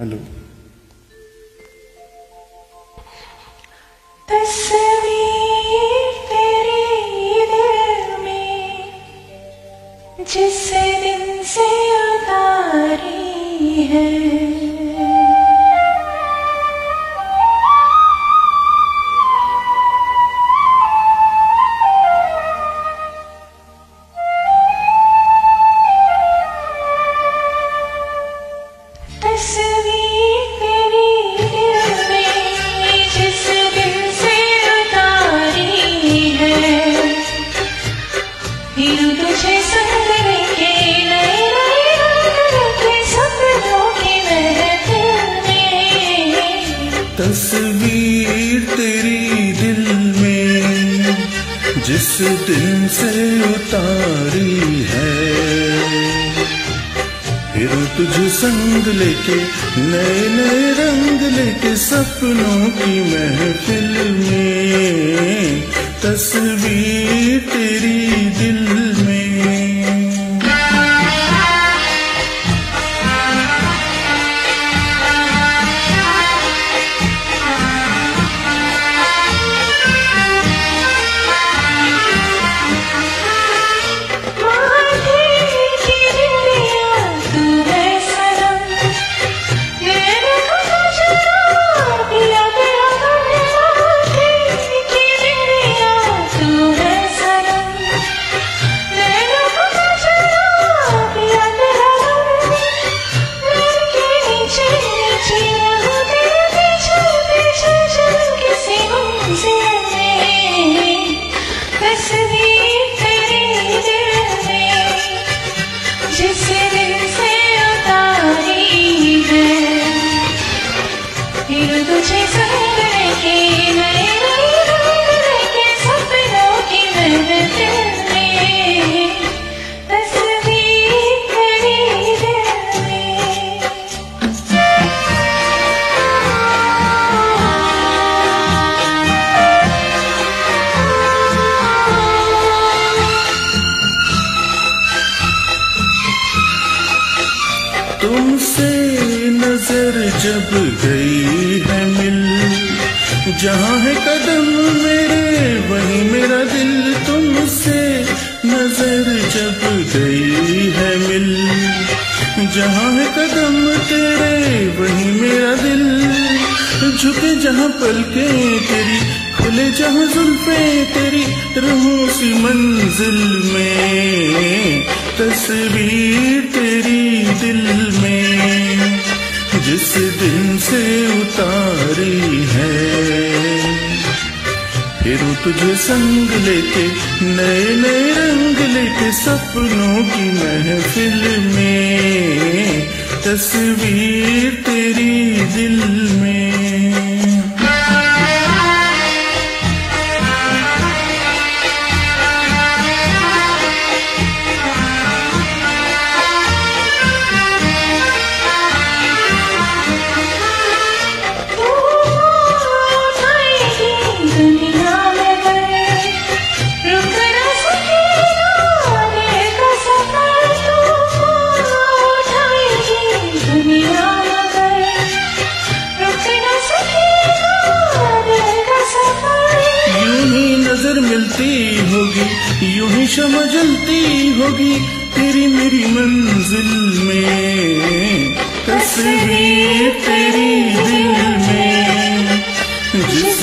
Hello. जिस दिन से उतारी है। जिस दिन से उतारी है, फिर तुझे संग लेके नए नए रंग लेके सपनों की महफिल में, तस्वीर तेरी दिल sonríe. जब गई है मिल, जहाँ है कदम मेरे, वहीं मेरा दिल तुमसे नज़र जब गई है मिल, जहाँ है कदम तेरे, वहीं मेरा दिल झुके जहाँ पलके तेरी, खुले जहाँ जुल्फे तेरी रहूँ सी मंजिल में, तस्वीर तेरी से उतारी है। फिर तुझे संग लेके नए नए रंग लेके सपनों की महफिल में, तस्वीर तेरी दिल में। शमा जलती होगी तेरी मेरी मंजिल में। तस्वीर तेरी दिल में जिस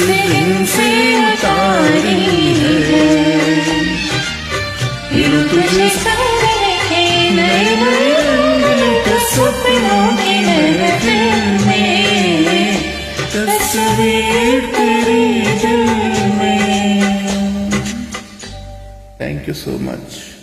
तेरी दिल में थैंक यू सो मच